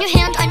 your hand.